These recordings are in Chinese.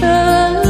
Thơ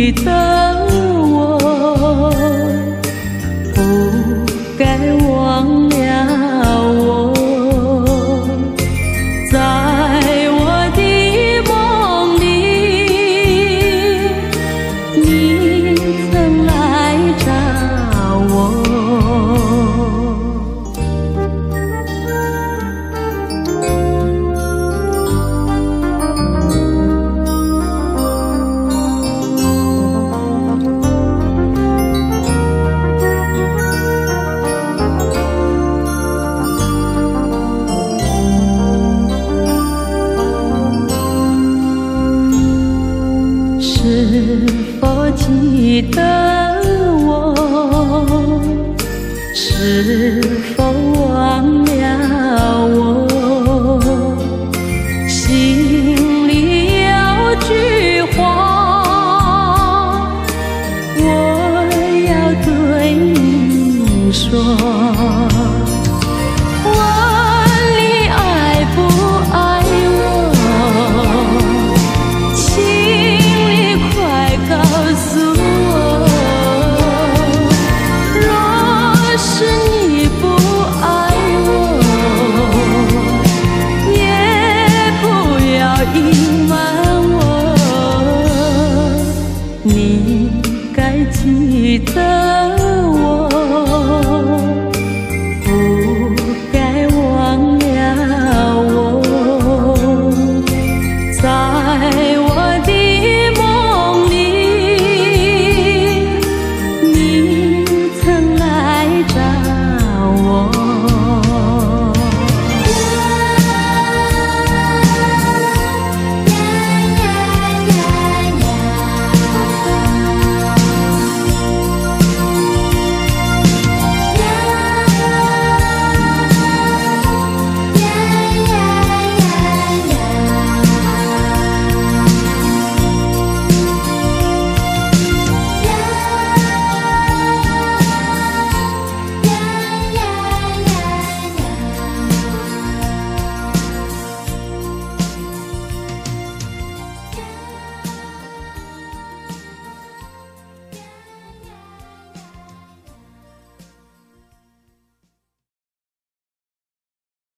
你的的我是否忘了我？心里有句话我要对你说。